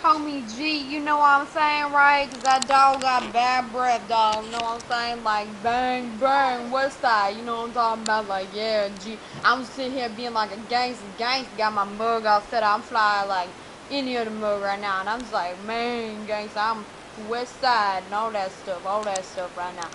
Call me G, you know what I'm saying, right? Cause that dog got bad breath, dog. You know what I'm saying? Like, bang, bang, what's that? You know what I'm talking about? Like, yeah, G. I'm sitting here being like a gangster, gangster. Got my mug all set up. I'm flying like any other mug right now. And I'm just like, man, gangster, I'm west side and all that stuff, all that stuff right now.